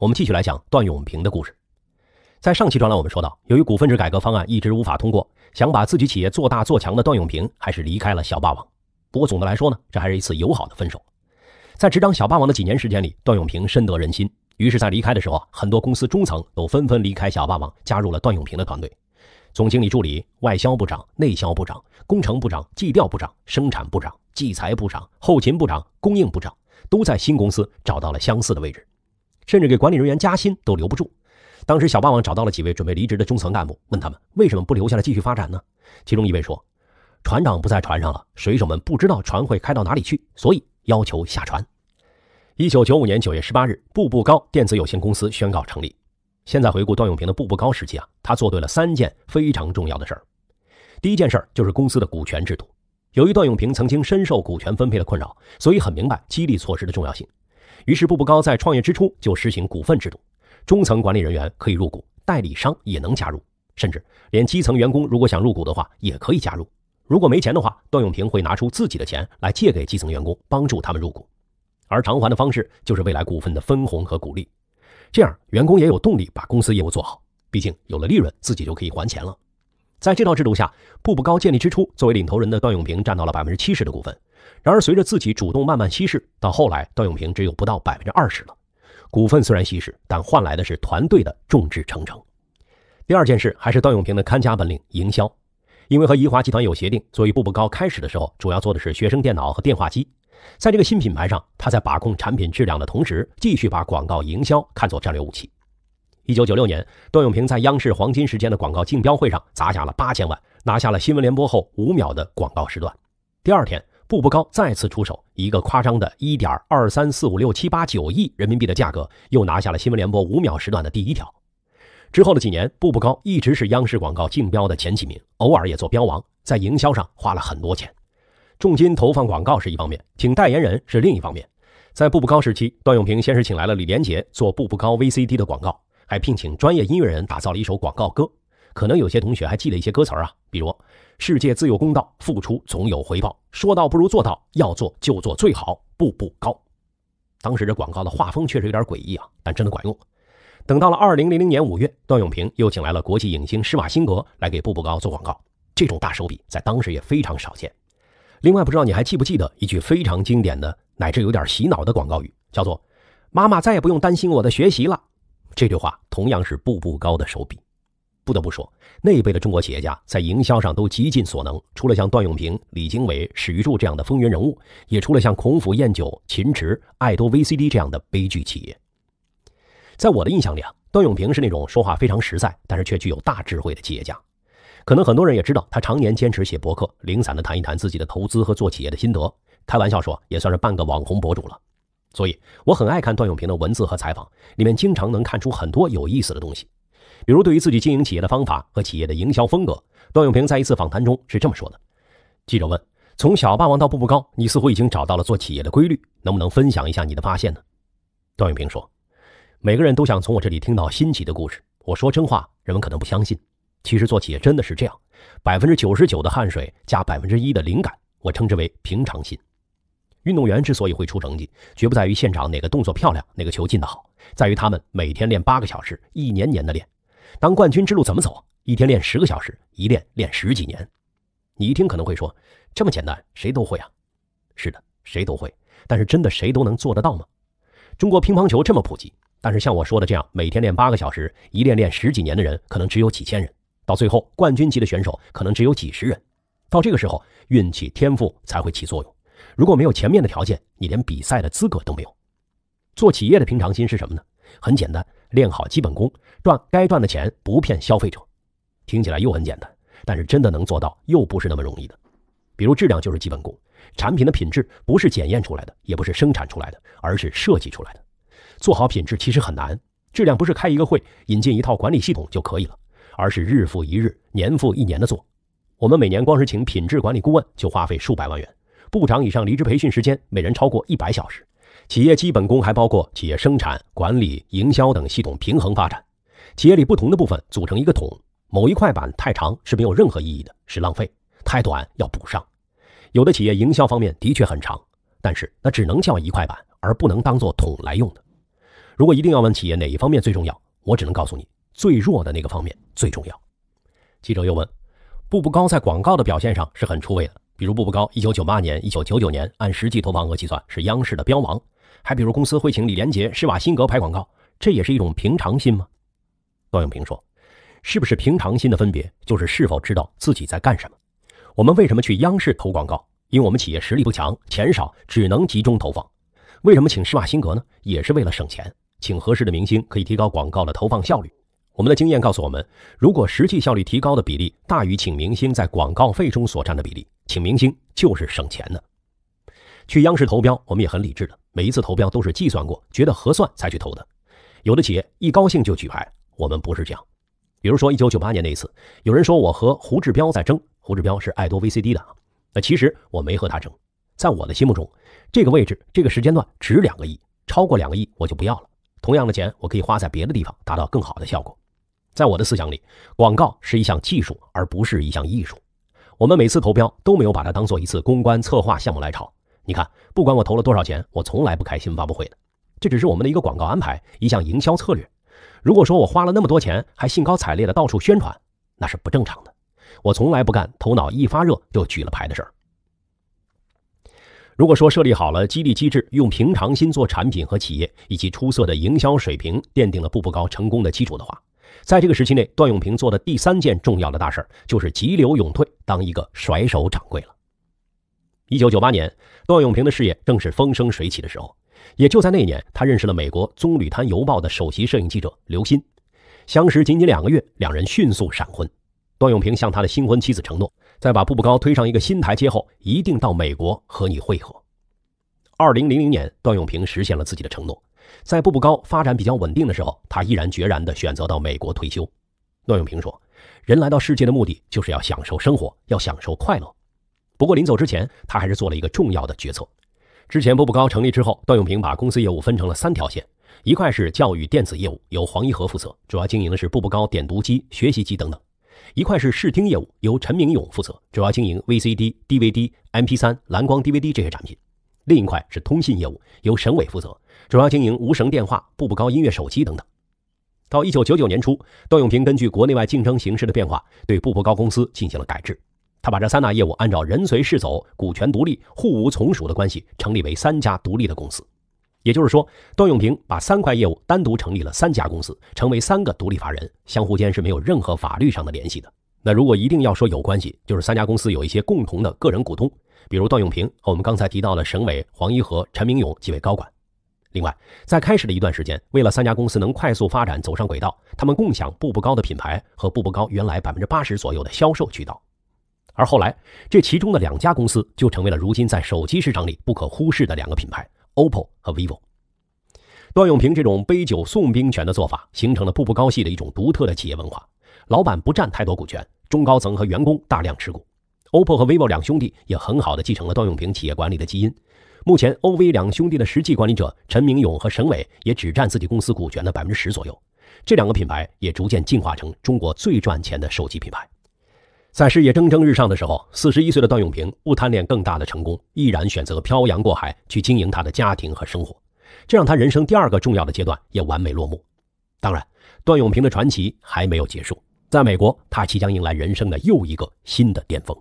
我们继续来讲段永平的故事。在上期专栏我们说到，由于股份制改革方案一直无法通过，想把自己企业做大做强的段永平还是离开了小霸王。不过总的来说呢，这还是一次友好的分手。在执掌小霸王的几年时间里，段永平深得人心。于是，在离开的时候，很多公司中层都纷纷离开小霸王，加入了段永平的团队。总经理助理、外销部长、内销部长、工程部长、计调部长、生产部长、计财部长、后勤部长、供应部长，都在新公司找到了相似的位置。甚至给管理人员加薪都留不住。当时小霸王找到了几位准备离职的中层干部，问他们为什么不留下来继续发展呢？其中一位说：“船长不在船上了，水手们不知道船会开到哪里去，所以要求下船。”一九九五年九月十八日，步步高电子有限公司宣告成立。现在回顾段永平的步步高时期啊，他做对了三件非常重要的事儿。第一件事儿就是公司的股权制度。由于段永平曾经深受股权分配的困扰，所以很明白激励措施的重要性。于是，步步高在创业之初就实行股份制度，中层管理人员可以入股，代理商也能加入，甚至连基层员工如果想入股的话，也可以加入。如果没钱的话，段永平会拿出自己的钱来借给基层员工，帮助他们入股，而偿还的方式就是未来股份的分红和股利，这样员工也有动力把公司业务做好，毕竟有了利润，自己就可以还钱了。在这套制度下，步步高建立之初，作为领头人的段永平占到了百分之七十的股份。然而，随着自己主动慢慢稀释，到后来，段永平只有不到百分之二十了。股份虽然稀释，但换来的是团队的众志成城。第二件事还是段永平的看家本领——营销。因为和宜华集团有协定，所以步步高开始的时候主要做的是学生电脑和电话机。在这个新品牌上，他在把控产品质量的同时，继续把广告营销看作战略武器。一九九六年，段永平在央视黄金时间的广告竞标会上砸下了八千万，拿下了新闻联播后五秒的广告时段。第二天。步步高再次出手，一个夸张的一点二三四五六七八九亿人民币的价格，又拿下了新闻联播五秒时段的第一条。之后的几年，步步高一直是央视广告竞标的前几名，偶尔也做标王，在营销上花了很多钱，重金投放广告是一方面，请代言人是另一方面。在步步高时期，段永平先是请来了李连杰做步步高 VCD 的广告，还聘请专业音乐人打造了一首广告歌。可能有些同学还记得一些歌词啊，比如“世界自有公道，付出总有回报，说到不如做到，要做就做最好，步步高。”当时这广告的画风确实有点诡异啊，但真的管用。等到了二零零零年五月，段永平又请来了国际影星施瓦辛格来给步步高做广告，这种大手笔在当时也非常少见。另外，不知道你还记不记得一句非常经典的乃至有点洗脑的广告语，叫做“妈妈再也不用担心我的学习了”。这句话同样是步步高的手笔。不得不说，那一辈的中国企业家在营销上都极尽所能。除了像段永平、李经纬、史玉柱这样的风云人物，也除了像孔府宴酒、秦池、爱多 VCD 这样的悲剧企业。在我的印象里啊，段永平是那种说话非常实在，但是却具有大智慧的企业家。可能很多人也知道，他常年坚持写博客，零散的谈一谈自己的投资和做企业的心得。开玩笑说，也算是半个网红博主了。所以我很爱看段永平的文字和采访，里面经常能看出很多有意思的东西。比如，对于自己经营企业的方法和企业的营销风格，段永平在一次访谈中是这么说的：记者问，从小霸王到步步高，你似乎已经找到了做企业的规律，能不能分享一下你的发现呢？段永平说：“每个人都想从我这里听到新奇的故事。我说真话，人们可能不相信。其实做企业真的是这样，百分之九十九的汗水加百分之一的灵感，我称之为平常心。运动员之所以会出成绩，绝不在于现场哪个动作漂亮，哪个球进得好，在于他们每天练八个小时，一年年的练。”当冠军之路怎么走？一天练十个小时，一练练十几年。你一听可能会说，这么简单，谁都会啊？是的，谁都会。但是真的谁都能做得到吗？中国乒乓球这么普及，但是像我说的这样，每天练八个小时，一练练十几年的人，可能只有几千人。到最后，冠军级的选手可能只有几十人。到这个时候，运气、天赋才会起作用。如果没有前面的条件，你连比赛的资格都没有。做企业的平常心是什么呢？很简单。练好基本功，赚该赚的钱，不骗消费者。听起来又很简单，但是真的能做到又不是那么容易的。比如质量就是基本功，产品的品质不是检验出来的，也不是生产出来的，而是设计出来的。做好品质其实很难，质量不是开一个会引进一套管理系统就可以了，而是日复一日、年复一年的做。我们每年光是请品质管理顾问就花费数百万元，部长以上离职培训时间每人超过一百小时。企业基本功还包括企业生产管理、营销等系统平衡发展。企业里不同的部分组成一个桶，某一块板太长是没有任何意义的，是浪费；太短要补上。有的企业营销方面的确很长，但是那只能叫一块板，而不能当做桶来用的。如果一定要问企业哪一方面最重要，我只能告诉你，最弱的那个方面最重要。记者又问，步步高在广告的表现上是很出位的，比如步步高一九九八年、一九九九年按实际投放额计算是央视的标王，还比如公司会请李连杰、施瓦辛格拍广告，这也是一种平常心吗？段永平说，是不是平常心的分别就是是否知道自己在干什么？我们为什么去央视投广告？因为我们企业实力不强，钱少，只能集中投放。为什么请施瓦辛格呢？也是为了省钱，请合适的明星可以提高广告的投放效率。我们的经验告诉我们，如果实际效率提高的比例大于请明星在广告费中所占的比例，请明星就是省钱的。去央视投标，我们也很理智的，每一次投标都是计算过，觉得合算才去投的。有的企业一高兴就举牌，我们不是这样。比如说一九九八年那一次，有人说我和胡志标在争，胡志标是爱多 VCD 的。那其实我没和他争，在我的心目中，这个位置、这个时间段值两个亿，超过两个亿我就不要了。同样的钱，我可以花在别的地方，达到更好的效果。在我的思想里，广告是一项技术，而不是一项艺术。我们每次投标都没有把它当做一次公关策划项目来炒。你看，不管我投了多少钱，我从来不开新闻发布会的，这只是我们的一个广告安排，一项营销策略。如果说我花了那么多钱，还兴高采烈的到处宣传，那是不正常的。我从来不干头脑一发热就举了牌的事儿。如果说设立好了激励机制，用平常心做产品和企业，以及出色的营销水平奠定了步步高成功的基础的话，在这个时期内，段永平做的第三件重要的大事就是急流勇退，当一个甩手掌柜了。一九九八年，段永平的事业正是风生水起的时候，也就在那年，他认识了美国《棕榈滩邮报》的首席摄影记者刘鑫，相识仅仅两个月，两人迅速闪婚。段永平向他的新婚妻子承诺，在把步步高推上一个新台阶后，一定到美国和你会合。二零零零年，段永平实现了自己的承诺，在步步高发展比较稳定的时候，他毅然决然地选择到美国退休。段永平说：“人来到世界的目的就是要享受生活，要享受快乐。”不过临走之前，他还是做了一个重要的决策。之前步步高成立之后，段永平把公司业务分成了三条线，一块是教育电子业务，由黄一河负责，主要经营的是步步高点读机、学习机等等。一块是视听业务，由陈明勇负责，主要经营 VCD、DVD、MP3、蓝光 DVD 这些产品；另一块是通信业务，由沈伟负责，主要经营无绳电话、步步高音乐手机等等。到一九九九年初，段永平根据国内外竞争形势的变化，对步步高公司进行了改制。他把这三大业务按照人随事走、股权独立、互无从属的关系成立为三家独立的公司。也就是说，段永平把三块业务单独成立了三家公司，成为三个独立法人，相互间是没有任何法律上的联系的。那如果一定要说有关系，就是三家公司有一些共同的个人股东，比如段永平和我们刚才提到的省委黄一和、陈明勇几位高管。另外，在开始的一段时间，为了三家公司能快速发展走上轨道，他们共享步步高的品牌和步步高原来百分之八十左右的销售渠道。而后来，这其中的两家公司就成为了如今在手机市场里不可忽视的两个品牌。OPPO 和 vivo，段永平这种杯酒送兵权的做法，形成了步步高系的一种独特的企业文化。老板不占太多股权，中高层和员工大量持股。OPPO 和 vivo 两兄弟也很好的继承了段永平企业管理的基因。目前，OV 两兄弟的实际管理者陈明勇和沈伟也只占自己公司股权的百分之十左右。这两个品牌也逐渐进化成中国最赚钱的手机品牌。在事业蒸蒸日上的时候，四十一岁的段永平不贪恋更大的成功，毅然选择漂洋过海去经营他的家庭和生活，这让他人生第二个重要的阶段也完美落幕。当然，段永平的传奇还没有结束，在美国，他即将迎来人生的又一个新的巅峰。